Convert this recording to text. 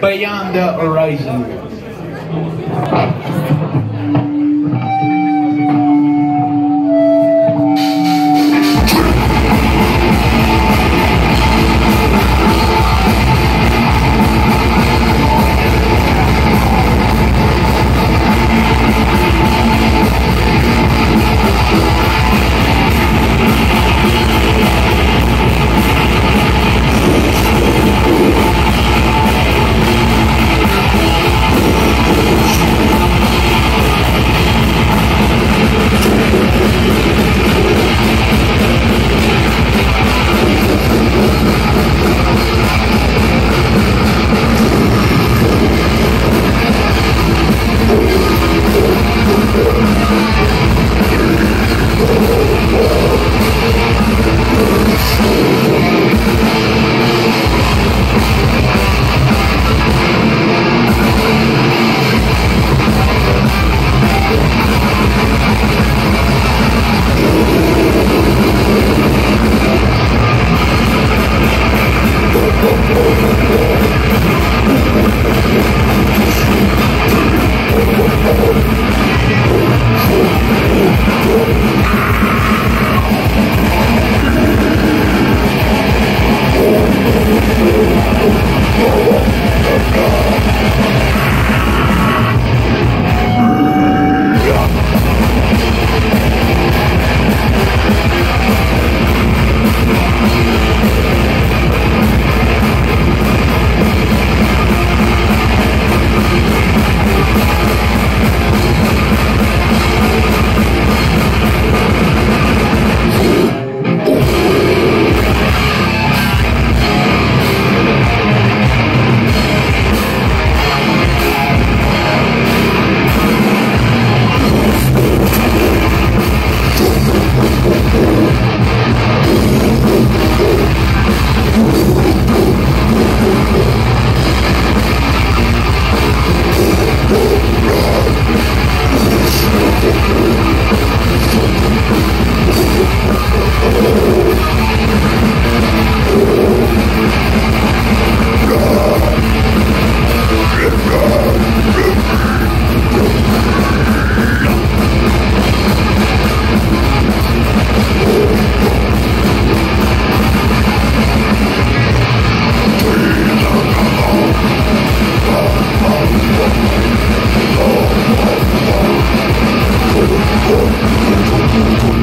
Beyond the Horizon. Oh, my God. Turn